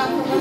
Bang,